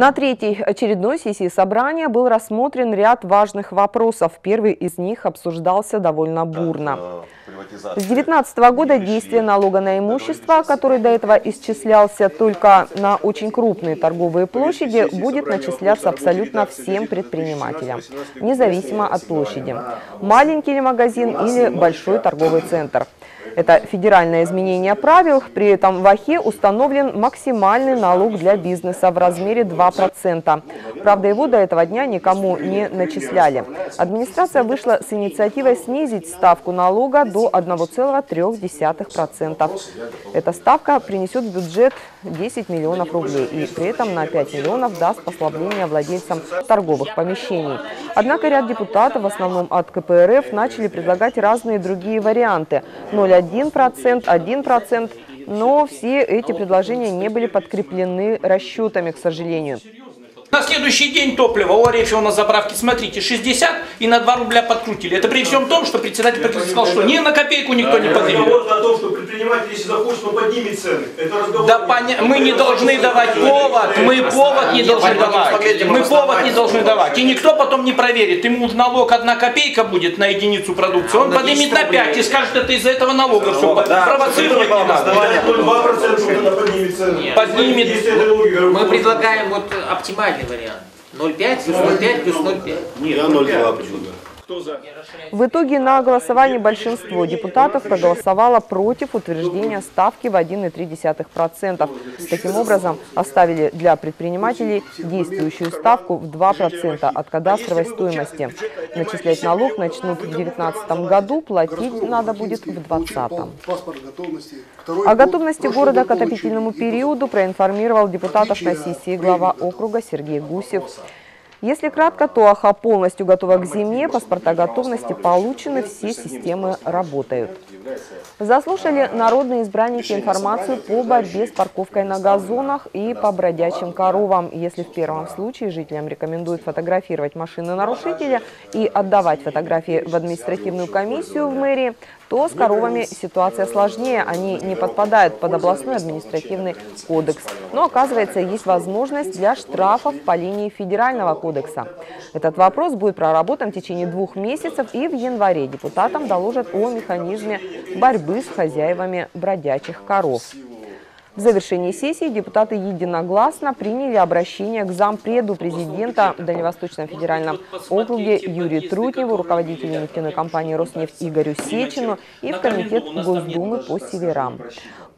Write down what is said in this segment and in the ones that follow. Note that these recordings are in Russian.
На третьей очередной сессии собрания был рассмотрен ряд важных вопросов. Первый из них обсуждался довольно бурно. С 2019 года действие налога на имущество, который до этого исчислялся только на очень крупные торговые площади, будет начисляться абсолютно всем предпринимателям, независимо от площади. Маленький ли магазин или большой торговый центр. Это федеральное изменение правил. При этом в АХе установлен максимальный налог для бизнеса в размере 2%. Правда, его до этого дня никому не начисляли. Администрация вышла с инициативой снизить ставку налога до 1,3%. Эта ставка принесет в бюджет 10 миллионов рублей и при этом на 5 миллионов даст послабление владельцам торговых помещений. Однако ряд депутатов, в основном от КПРФ, начали предлагать разные другие варианты. 0,1%, 1%, но все эти предложения не были подкреплены расчетами, к сожалению. На следующий день топливо у Арефьева на заправке, смотрите, 60 и на 2 рубля подкрутили. Это при всем том, что председатель правительства сказал, что ни на копейку никто не поднимет. Разговор о том, что предприниматель, если захочет, он поднимет цены. Это разговор... Да поня... мы не должны давать повод, мы повод не должны давать. Мы повод не должны давать. И никто потом не проверит. Ему налог одна копейка будет на единицу продукции, он поднимет на 5 и скажет, это из-за этого налога все. Провоцировать не надо. 2% поднимет Мы предлагаем вот оптимальный вариант. 0,5 плюс 0,5 плюс 0,5. Я 0,2 почему-то. В итоге на голосовании большинство депутатов проголосовало против утверждения ставки в 1,3%. Таким образом, оставили для предпринимателей действующую ставку в 2% от кадастровой стоимости. Начислять налог начнут в 2019 году, платить надо будет в 2020. О готовности города к отопительному периоду проинформировал депутатов на сессии глава округа Сергей Гусев. Если кратко, то АХА полностью готова к зиме, паспорта готовности получены, все системы работают. Заслушали народные избранники информацию по борьбе с парковкой на газонах и по бродячим коровам. Если в первом случае жителям рекомендуют фотографировать машины нарушителя и отдавать фотографии в административную комиссию в мэрии, то с коровами ситуация сложнее. Они не подпадают под областной административный кодекс. Но, оказывается, есть возможность для штрафов по линии федерального кодекса. Этот вопрос будет проработан в течение двух месяцев и в январе депутатам доложат о механизме борьбы с хозяевами бродячих коров. В завершении сессии депутаты единогласно приняли обращение к зампреду президента в Дальневосточном федеральном округе Юрию Трутневу, руководителю нефтяной компании «Роснефть» Игорю Сечину и в Комитет Госдумы по северам.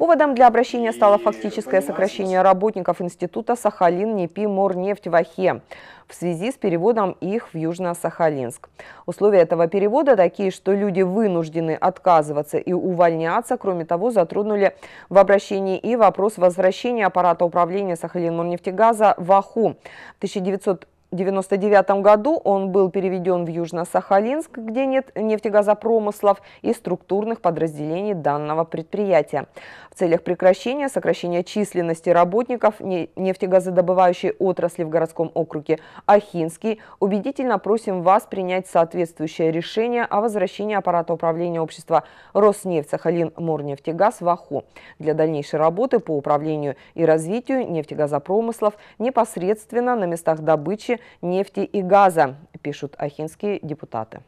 Поводом для обращения стало фактическое сокращение работников Института Сахалин-Непи-Морнефть в Ахе в связи с переводом их в Южно-Сахалинск. Условия этого перевода такие, что люди вынуждены отказываться и увольняться. Кроме того, затронули в обращении и вопрос возвращения аппарата управления Сахалинморнефтегаза в Аху. В 1900 1999 году он был переведен в Южно-Сахалинск, где нет нефтегазопромыслов и структурных подразделений данного предприятия. В целях прекращения сокращения численности работников нефтегазодобывающей отрасли в городском округе Ахинский убедительно просим вас принять соответствующее решение о возвращении аппарата управления общества «Роснефть Сахалин Морнефтегаз» в Аху для дальнейшей работы по управлению и развитию нефтегазопромыслов непосредственно на местах добычи нефти и газа, пишут ахинские депутаты.